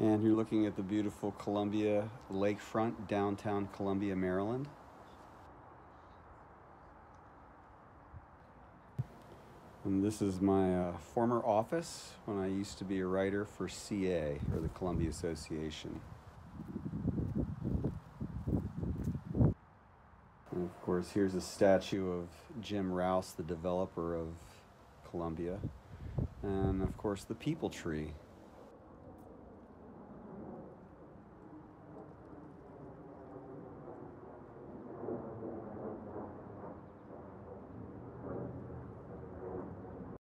And you're looking at the beautiful Columbia lakefront, downtown Columbia, Maryland. And this is my uh, former office when I used to be a writer for CA, or the Columbia Association. And of course, here's a statue of Jim Rouse, the developer of Columbia. And of course, the People Tree,